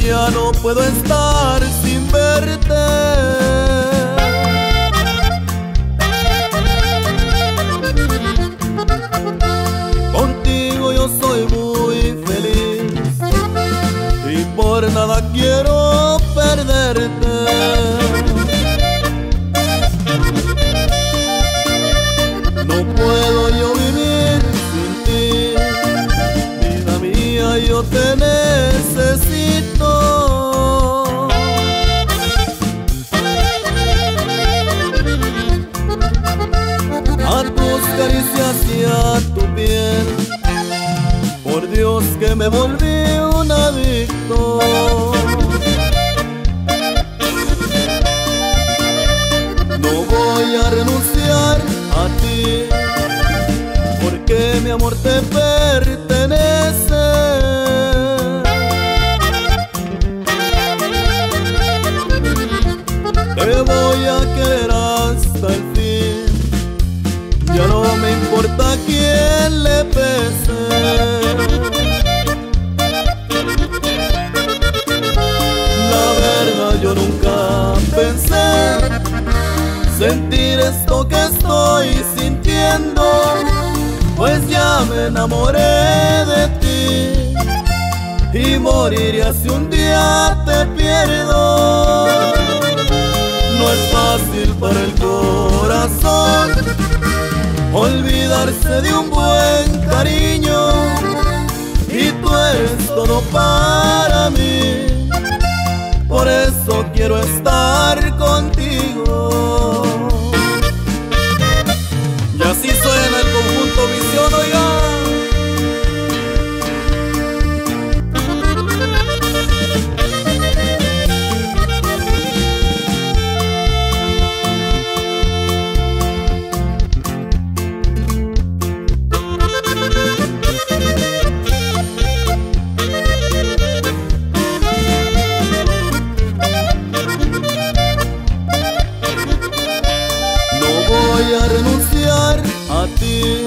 ya no puedo estar sin verte. Contigo yo soy muy feliz y por nada quiero perderte. No puedo yo vivir sin ti, vida mía, yo te que me volví un adicto. No voy a renunciar a ti, porque mi amor te pertenece. Te voy a querer hasta el fin, ya no me importa quién le pese. Sentir esto que estoy sintiendo, pues ya me enamoré de ti y moriría si un día te pierdo. No es fácil para el corazón olvidarse de un buen cariño y tú eres todo para mí. Por eso quiero estar contigo. A ti,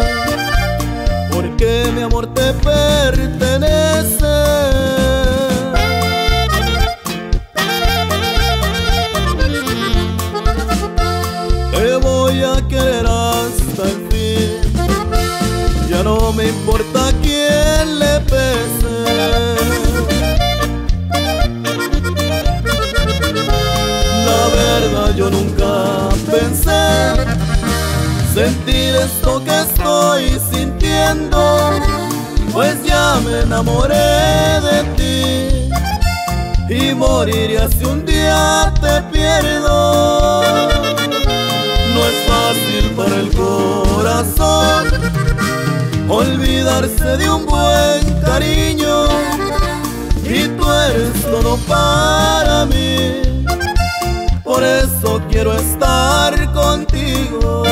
porque mi amor te pertenece. Te voy a querer hasta el fin, ya no me importa quién sentir esto que estoy sintiendo, pues ya me enamoré de ti y moriría si un día te pierdo. No es fácil para el corazón olvidarse de un buen cariño y tú eres todo para mí. Por eso quiero estar contigo.